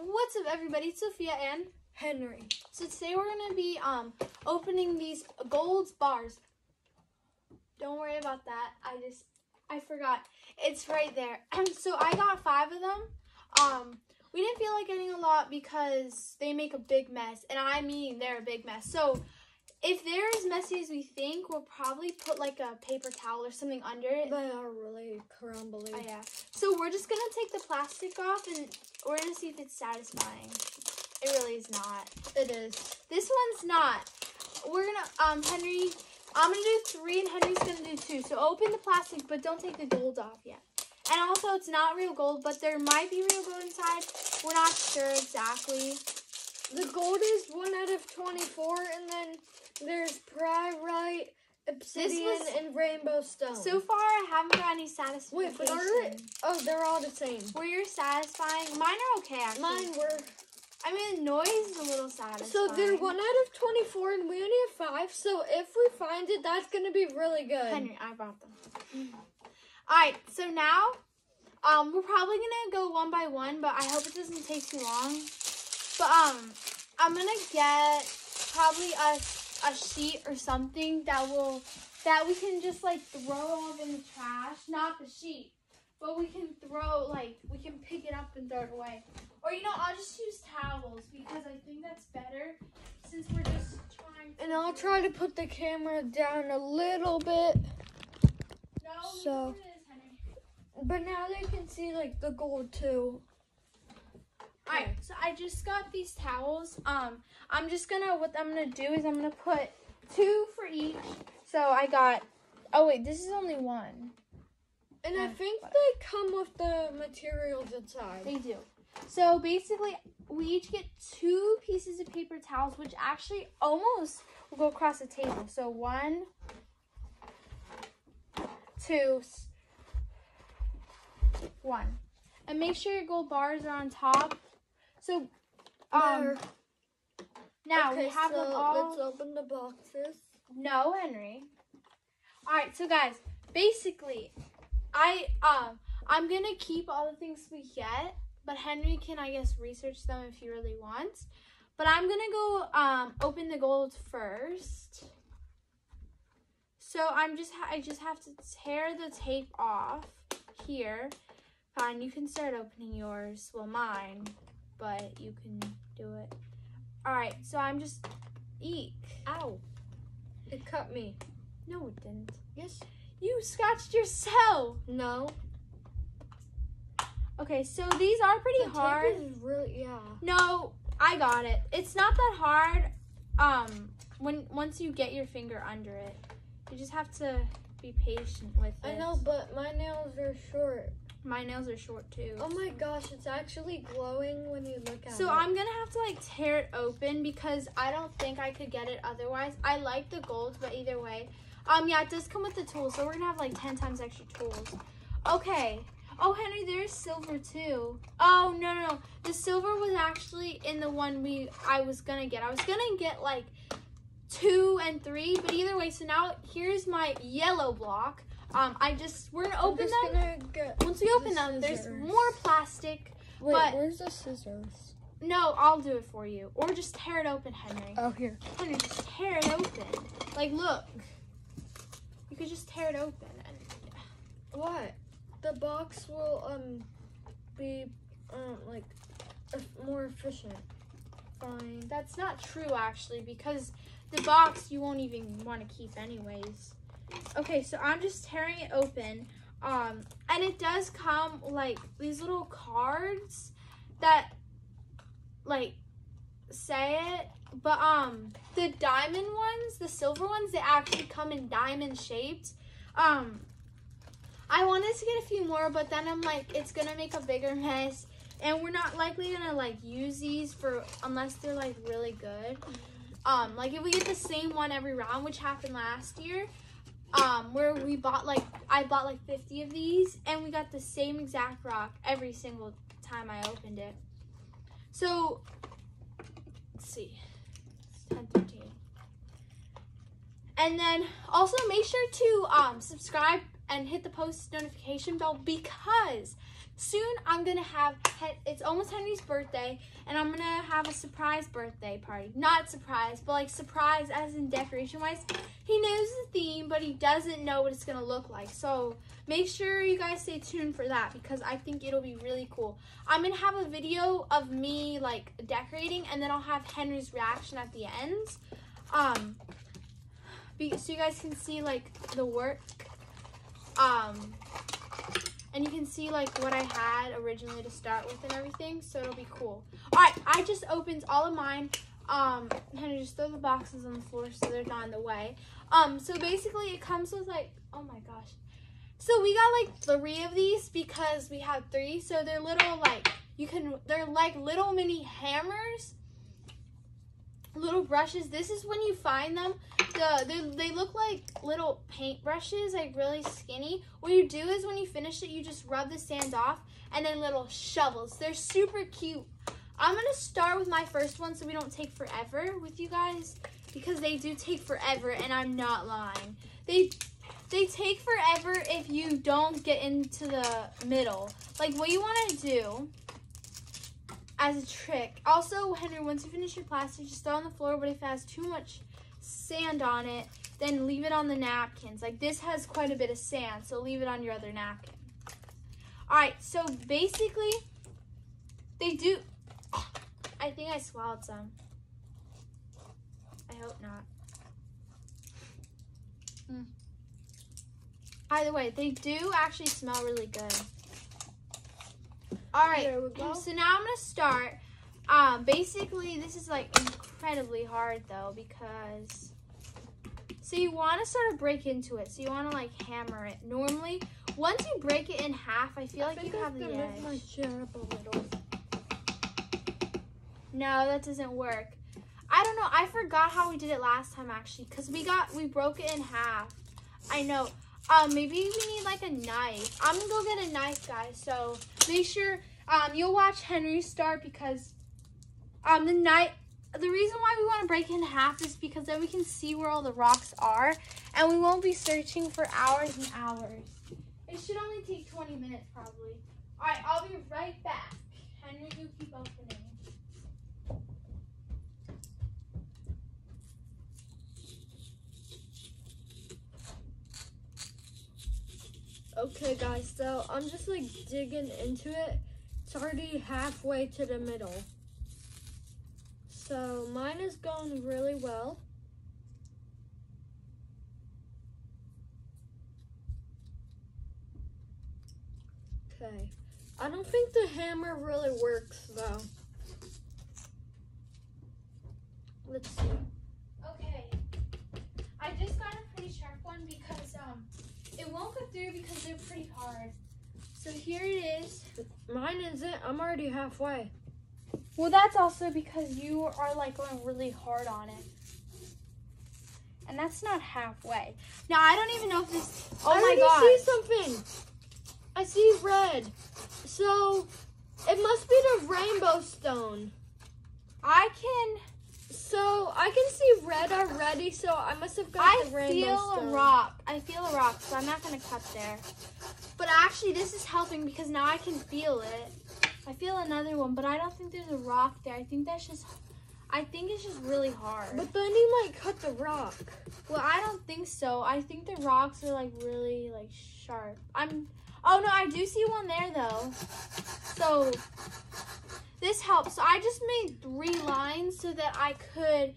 What's up, everybody? It's Sophia and Henry. so today we're gonna be um opening these gold bars. Don't worry about that. I just I forgot. It's right there. so I got five of them. Um, we didn't feel like getting a lot because they make a big mess, and I mean they're a big mess. So if they're as messy as we think, we'll probably put like a paper towel or something under it. They are really crumbly. Oh, yeah. So we're just gonna take the plastic off and we're gonna see if it's satisfying. It really is not. It is. This one's not. We're gonna um Henry I'm gonna do three and Henry's gonna do two. So open the plastic but don't take the gold off yet. And also it's not real gold, but there might be real gold inside. We're not sure exactly. The gold is one out of 24, and then there's pyrite, obsidian, was- and rainbow stone. So far I haven't got any satisfying. Wait, but are it? Oh, they're all the same. Were yours satisfying? Mine are okay actually. Mine were. I mean the noise is a little satisfying. So they're one out of 24, and we only have five. So if we find it, that's gonna be really good. Henry, I brought them. All right, so now, um, we're probably gonna go one by one, but I hope it doesn't take too long. But um, I'm gonna get probably a a sheet or something that will that we can just like throw off in the trash, not the sheet, but we can throw like we can pick it up and throw it away. Or you know, I'll just use towels because I think that's better since we're just trying. To And I'll try to put the camera down a little bit, No, so- know what it is, Henry. but now they can see like the gold too. Alright, so I just got these towels. Um, I'm just gonna, what I'm gonna do is I'm gonna put two for each. So I got, oh wait, this is only one. And I Yeah. think they come with the materials inside. They do. So basically, we each get two pieces of paper towels, which actually almost will go across the table. So one, two, one. And make sure your gold bars are on top. So, um, There. now okay, we have so them all. let's open the boxes. No, Henry. All right, so guys, basically, I um I'm gonna keep all the things we get, but Henry can I guess research them if he really wants. But I'm gonna go um open the gold first. So I'm just ha- I just have to tear the tape off here. Fine, you can start opening yours. Well, mine, but you can do it. All right, so I'm just eek. Ow! It cut me. No, it didn't. Yes. You scratched yourself. No. Okay, so these are pretty the hard. really yeah. No, I got it. It's not that hard. Um, when once you get your finger under it, you just have to be patient with it. I know, but my nails are short. My nails are short too. Oh my gosh, it's actually glowing when you look at it. So I'm gonna have to like tear it open because I don't think I could get it otherwise. I like the gold, but either way, um, yeah, it does come with the tools, so we're gonna have like ten times extra tools. Okay. Oh, Henry, there's silver too. Oh no, no, no. The silver was actually in the one we I was gonna get. I was gonna get like two and three, but either way. So now here's my yellow block. Um, I just we're gonna open them. gonna. Once we the open them, there's more plastic. Wait, but- where's the scissors? No, I'll do it for you. Or just tear it open, Henry. Oh, here. Henry, just tear it open. Like, look. You could just tear it open. And What? The box will um be um like more efficient. Fine. that's not true, actually, because the box you won't even want to keep anyways. Okay, so I'm just tearing it open. Um, and it does come, like, these little cards that, like, say it. But, um, the diamond ones, the silver ones, they actually come in diamond shaped. Um, I wanted to get a few more, but then I'm like, it's gonna make a bigger mess. And we're not likely gonna like use these for unless they're like really good. Um, like if we get the same one every round, which happened last year, um, where we bought like I bought like 50 of these, and we got the same exact rock every single time I opened it. So let's see, it's 10, 13. And then also make sure to um, subscribe and hit the post notification bell because soon I'm gonna have it's almost Henry's birthday and I'm gonna have a surprise birthday party. Not surprise, but like surprise as in decoration wise. He knows the theme, but he doesn't know what it's gonna look like. So make sure you guys stay tuned for that because I think it'll be really cool. I'm gonna have a video of me like decorating and then I'll have Henry's reaction at the end. Um, so you guys can see like the work. Um, and you can see like what I had originally to start with and everything, so it'll be cool. All right, I just opened all of mine. Um, Henry, just throw the boxes on the floor so they're not in the way. Um, so basically it comes with like, oh my gosh. So we got like three of these because we have three. So they're little like, you can, they're like little mini hammers little brushes. This is when you find them. The they look like little paint brushes, like really skinny. What you do is when you finish it, you just rub the sand off and then little shovels. They're super cute. I'm going to start with my first one so we don't take forever with you guys because they do take forever and I'm not lying. They they take forever if you don't get into the middle. Like what you want to do as a trick. Also, Henry, once you finish your plastic, just throw it on the floor, but if it has too much sand on it, then leave it on the napkins. Like this has quite a bit of sand, so leave it on your other napkin. All right, so basically, they do, I think I swallowed some. I hope not. Mm. Either way, they do actually smell really good. All right, so now I'm gonna start. Um, basically, this is like incredibly hard though because so you want to sort of break into it. So you want to like hammer it. Normally, once you break it in half, I feel I like you have the edge. My chair up a little. No, that doesn't work. I don't know. I forgot how we did it last time actually because we got we broke it in half. I know. Um, maybe we need like a knife. I'm gonna go get a knife, guys. So make sure um you'll watch Henry start because um the night the reason why we want to break it in half is because then we can see where all the rocks are and we won't be searching for hours and hours. It should only take 20 minutes probably. All right, I'll be right back. Henry, you keep opening. Okay guys, so I'm just like digging into it. It's already halfway to the middle. So mine is going really well. Okay. I don't think the hammer really works though. Let's see. Okay. I just got a pretty sharp one because um it won't go through because they're pretty hard. So here it is. Mine isn't. I'm already halfway. Well, that's also because you are like going really hard on it. And that's not halfway. Now, I don't even know if this, oh I my god. I see something. I see red. So, it must be the rainbow stone. I can so I can see red already, so I must have got I the rainbow stone. I feel a rock. I feel a rock, so I'm not gonna cut there. But actually, this is helping because now I can feel it. I feel another one, but I don't think there's a rock there. I think that's just, I think it's just really hard. But then you might cut the rock. Well, I don't think so. I think the rocks are like really like sharp. I'm, oh no, I do see one there though. So this helps. So I just made three lines so that I could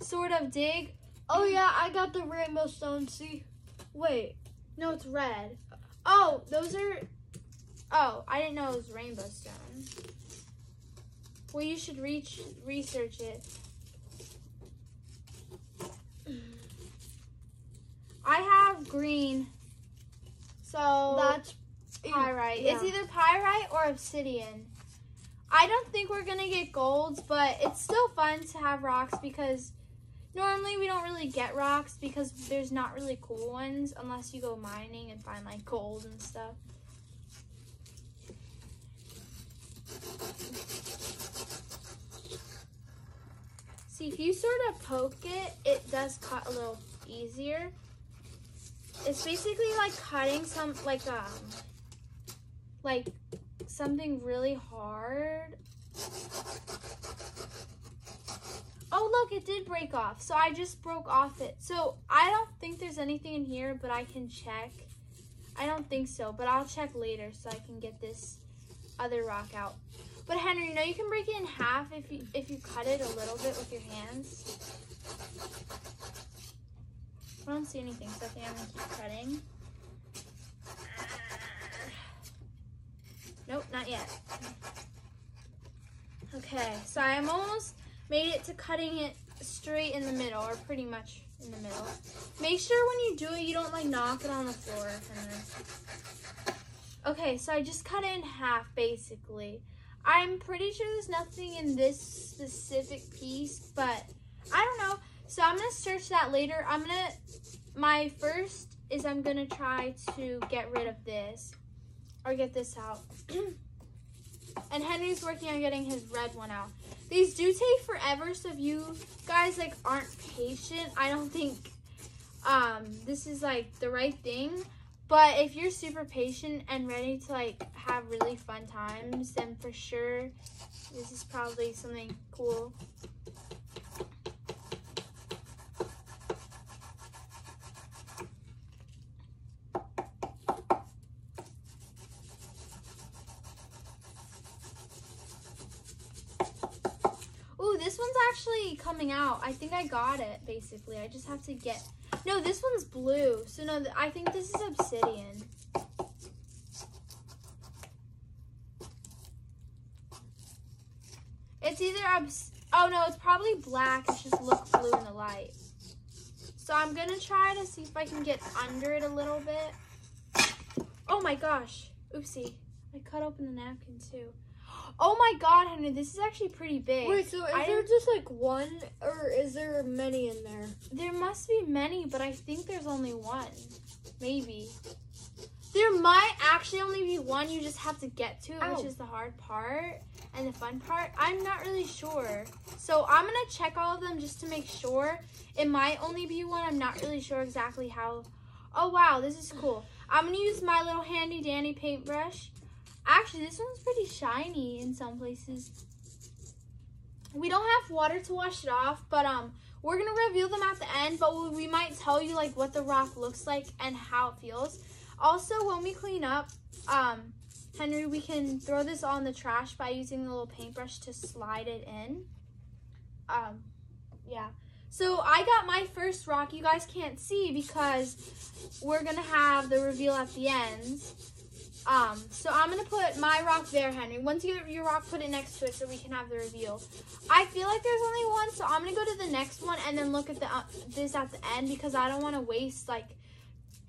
sort of dig. Oh yeah, I got the rainbow stone. See? Wait. No, it's red. Oh, those are, oh, I didn't know it was rainbow stone. Well, you should reach research it. I have green. So that's pyrite. Yeah. It's either pyrite or obsidian. I don't think we're going to get golds, but it's still fun to have rocks because normally we don't really get rocks because there's not really cool ones unless you go mining and find like gold and stuff. See, if you sort of poke it, it does cut a little easier. It's basically like cutting some, like, um, like something really hard. Oh, look, it did break off. So I just broke off it. So I don't think there's anything in here, but I can check. I don't think so, but I'll check later so I can get this other rock out. But Henry, you know you can break it in half if you if you cut it a little bit with your hands. I don't see anything, so I think I'm gonna keep cutting. Nope, not yet. Okay, so I'm almost made it to cutting it straight in the middle, or pretty much in the middle. Make sure when you do it, you don't like knock it on the floor. Okay, so I just cut it in half, basically. I'm pretty sure there's nothing in this specific piece, but I don't know. So I'm gonna search that later. I'm gonna, my first is I'm gonna try to get rid of this or get this out. and Henry's working on getting his red one out. These do take forever, so if you guys like aren't patient, I don't think um, this is like the right thing. But if you're super patient and ready to like have really fun times, then for sure this is probably something cool. Ooh, this one's actually coming out. I think I got it, basically. I just have to get... No, this one's blue. So, no, I think this is obsidian. It's either... Obs oh, no, it's probably black. It just looks blue in the light. So, I'm going to try to see if I can get under it a little bit. Oh, my gosh. Oopsie. I cut open the napkin, too. Oh my god, Henry, this is actually pretty big. Wait, so is I there just like one, or is there many in there? There must be many, but I think there's only one. Maybe. There might actually only be one you just have to get to, Ow. which is the hard part and the fun part. I'm not really sure. So I'm going to check all of them just to make sure. It might only be one. I'm not really sure exactly how. Oh, wow, this is cool. I'm going to use my little handy dandy paintbrush. Actually, this one's pretty shiny in some places. We don't have water to wash it off, but um, we're gonna reveal them at the end. But we- might tell you like what the rock looks like and how it feels. Also, when we clean up, um, Henry, we can throw this all in the trash by using the little paintbrush to slide it in. Um, yeah. So I got my first rock. You guys can't see because we're gonna have the reveal at the end. Um, so I'm gonna put my rock there, Henry. Once you get your rock, put it next to it so we can have the reveal. I feel like there's only one, so I'm gonna go to the next one and then look at the uh, this at the end because I don't want to waste like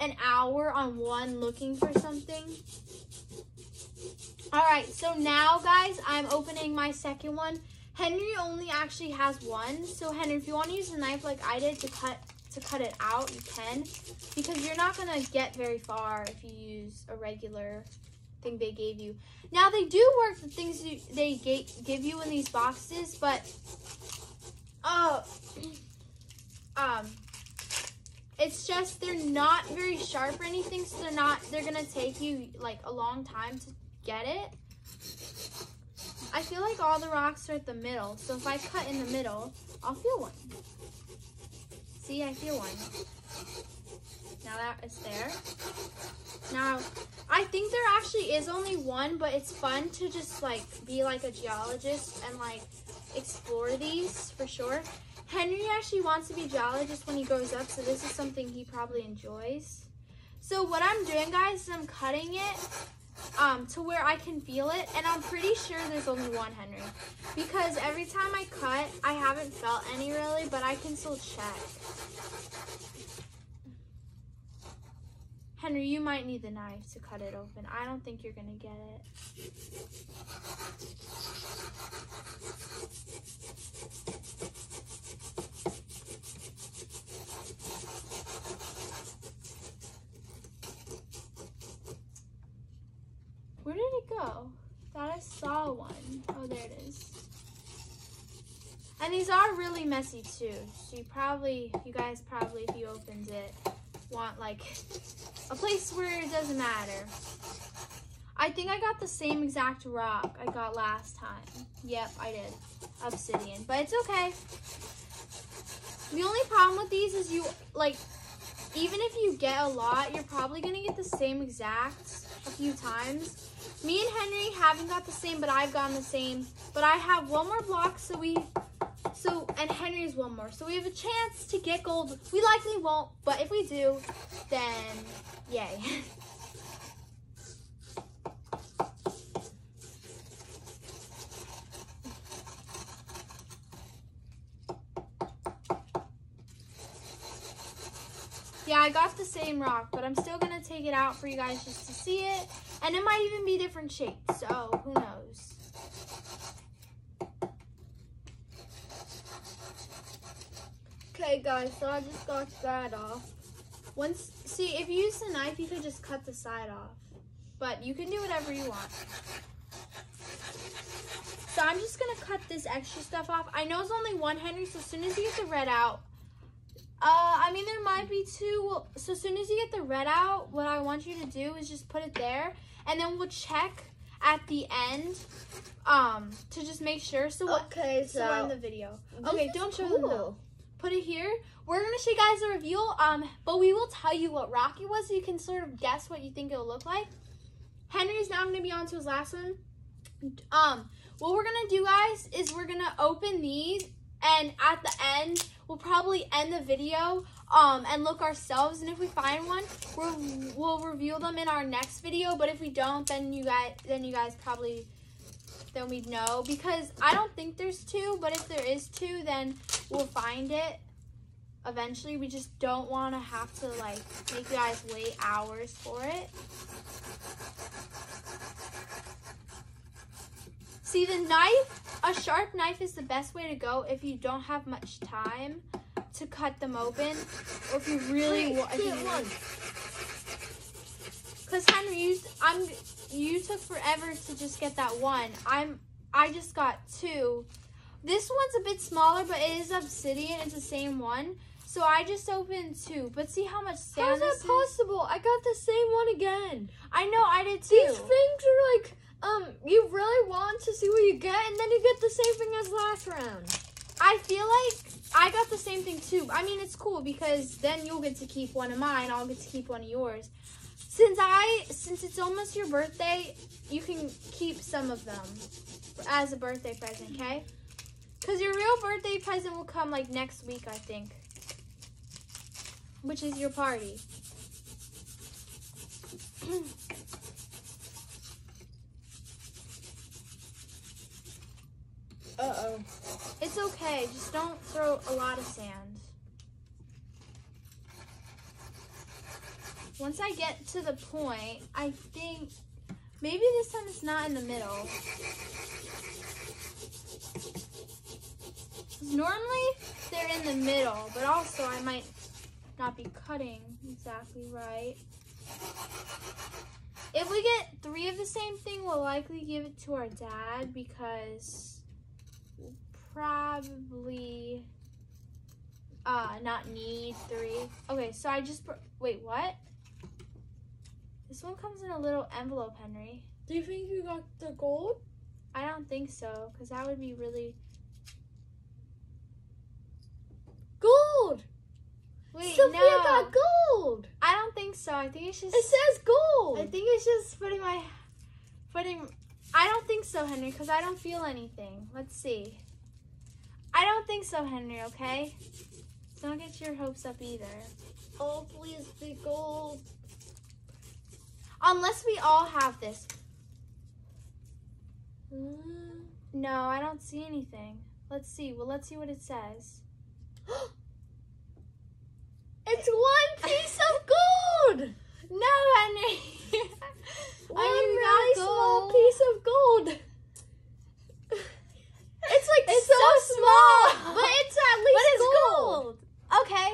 an hour on one looking for something. All right, so now guys, I'm opening my second one. Henry only actually has one, so Henry, if you want to use a knife like I did to cut to cut it out, you can, because you're not gonna get very far if you use a regular thing they gave you. Now they do work the things you, they give you in these boxes, but oh, um, it's just they're not very sharp or anything, so they're not. They're gonna take you like a long time to get it. I feel like all the rocks are at the middle, so if I cut in the middle, I'll feel one. See, I feel one. Now that it's there. Now, I think there actually is only one, but it's fun to just like be like a geologist and like explore these for sure. Henry actually wants to be a geologist when he grows up, so this is something he probably enjoys. So what I'm doing, guys, is I'm cutting it um, to where I can feel it, and I'm pretty sure there's only one Henry, because every time I cut, I haven't felt any really, but I can still check. Henry, you might need the knife to cut it open. I don't think you're gonna get it. Where did it go? Thought I saw one. Oh, there it is. And these are really messy too. So you probably, you guys probably, if you opened it, want like a place where it doesn't matter. I think I got the same exact rock I got last time. Yep, I did. Obsidian. But it's okay. The only problem with these is you, like, even if you get a lot, you're probably going to get the same exact a few times. Me and Henry haven't got the same, but I've gotten the same. But I have one more block, so we, so, and Henry's one more. So we have a chance to get gold. We likely won't, but if we do, then yay. Yeah, I got the same rock, but I'm still gonna take it out for you guys just to see it. And it might even be different shapes, so who knows. Okay, guys, so I just got that off. Once, see, if you use the knife, you could just cut the side off. But you can do whatever you want. So I'm just gonna cut this extra stuff off. I know it's only one Henry, so as soon as you get the red out, uh, I mean, there might be two. So as soon as you get the red out, what I want you to do is just put it there, and then we'll check at the end, um, to just make sure. So what? Okay, So so in the video. Okay, don't show them cool. though. Put it here. We're gonna show you guys the reveal. Um, but we will tell you what rock it was, so you can sort of guess what you think it'll look like. Henry's now gonna be on to his last one. Um, what we're gonna do, guys, is we're gonna open these, and at the end, we'll probably end the video. Um, and look ourselves, and if we find one, we'll we'll reveal them in our next video. But if we don't, then you guys then you guys probably then we'd know because I don't think there's two. But if there is two, then we'll find it eventually. We just don't want to have to like make you guys wait hours for it. See the knife, a sharp knife is the best way to go if you don't have much time to cut them open, or if you really want. get one. Cause Henry, you, I'm, you took forever to just get that one. I'm, I just got two. This one's a bit smaller, but it is obsidian. It's the same one. So I just opened two. But see how much sand How's that this is? possible? I got the same one again. I know, I did too. These things are like, um, you really want to see what you get, and then you get the same thing as last round. I feel like I got the same thing too. I mean, it's cool because then you'll get to keep one of mine. I'll get to keep one of yours. Since I, since it's almost your birthday, you can keep some of them as a birthday present, okay? Because your real birthday present will come like next week, I think, which is your party. Uh oh. It's okay. Just don't throw a lot of sand. Once I get to the point, I think maybe this time it's not in the middle. Normally they're in the middle, but also I might not be cutting exactly right. If we get three of the same thing, we'll likely give it to our dad because probably uh not need three. Okay, so I just wait. What? This one comes in a little envelope, Henry. Do you think you got the gold? I don't think so, because that would be really. Gold! Wait, Sophia no. got gold! I don't think so. I think it's just. It says gold! I think it's just putting my, putting. I don't think so, Henry, because I don't feel anything. Let's see. I don't think so, Henry. Okay. So don't get your hopes up either. oh, please be gold. Unless we all have this. Mm. No, I don't see anything. Let's see. Well, let's see what it says. it's one piece of gold! No, Henry. One I mean, we got really small gold. piece of gold. It's like It's so, so small, small. but it's at least But it's gold. gold. Okay.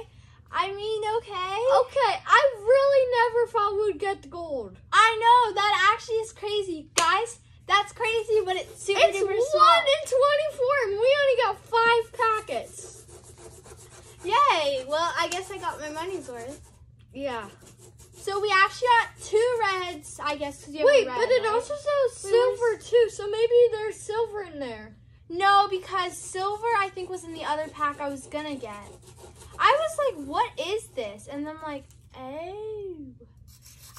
I mean, okay. Okay, I really never thought we'd get gold. I know that actually is crazy, guys. That's crazy, but it's super It's duper one small. in twenty-four, and we only got five packets. Yay! Well, I guess I got my money's worth. Yeah. So we actually got two reds, I guess. 'cause you have a Wait, red, but it right? Because silver I think was in the other pack I was gonna get. I was like, what is this? And I'm like, oh.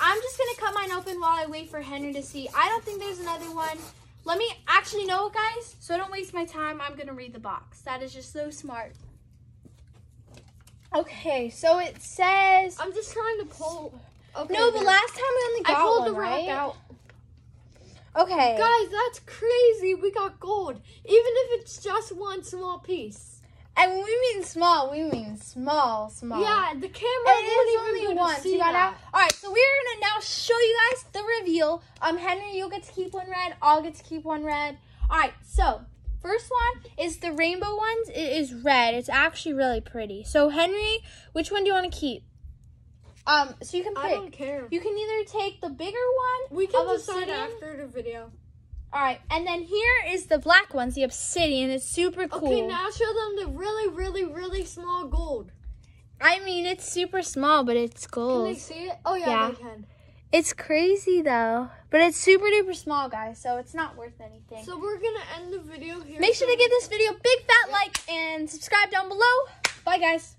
I'm just gonna cut mine open while I wait for Henry to see. I don't think there's another one. Let me actually know guys, so I don't waste my time. I'm gonna read the box. That is just so smart. Okay, so it says I'm just trying to pull. Okay, No, the last time we only got I pulled one, the rock right? out. Okay. Guys, that's crazy. We got gold, even if it's just one small piece. And when we mean small, we mean small, small. Yeah, the camera It is only one. So see you got that. out. All right, so we're gonna now show you guys the reveal. Um, Henry, you'll get to keep one red. I'll get to keep one red. All right, so first one is the rainbow ones. It is red. It's actually really pretty. So Henry, which one do you want to keep? Um, so you can I don't care. You can either take the bigger one. We can decide obsidian. after the video. All right, and then here is the black ones, the obsidian. It's super cool. Okay, now show them the really, really, really small gold. I mean, it's super small, but it's gold. Can they see it? Oh yeah, Yeah. they can. It's crazy though, but it's super duper small, guys. So it's not worth anything. So we're gonna end the video here. Make sure to give this video a big fat like and subscribe down below. Bye, guys.